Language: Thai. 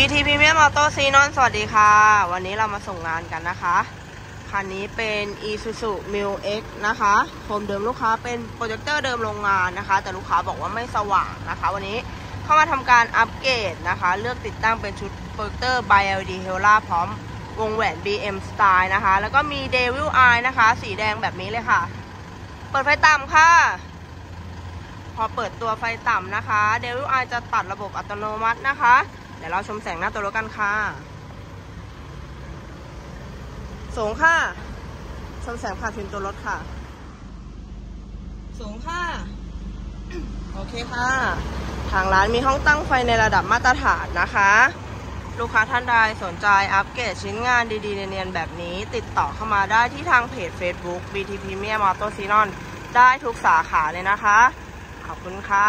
BT Premium Auto c n o n สวัสดีค่ะ วันนี้เรามาส่งงานกันนะคะ คันนี้เป็น Isuzu m i l X นะคะโคมเดิมลูกค้าเป็นโปรเจคเตอร์เดิมโรงงานนะคะ แต่ลูกค้าบอกว่าไม่สว่างนะคะ วันนี้เข้ามาทำการอัปเกรดนะคะ เลือกติดตั้งเป็นชุดโปรเจคเตอร์ Bi-LED Hella พร้อมวงแหวน BM Style นะคะ แล้วก็มี Devil Eye นะคะ สีแดงแบบนี้เลยค่ะ เปิดไฟต่ำค่ะ พอเปิดตัวไฟต่ำนะคะ Devil Eye จะตัดระบบอัตโนมัตินะคะ เดี๋ยวเราชมแสงหน้าตัวรถกันค่ะ สูงค่ะ ชมแสงผ่านฟิล์มตัวรถค่ะ สูงค่ะ โอเคค่ะ ทางร้านมีห้องตั้งไฟในระดับมาตรฐานนะคะ ลูกค้าท่านใดสนใจอัปเกรดชิ้นงานดีๆเนียนๆแบบนี้ ติดต่อเข้ามาได้ที่ทางเพจ Facebook BT Premium Auto s e n o n ได้ทุกสาขาเลยนะคะ ขอบคุณค่ะ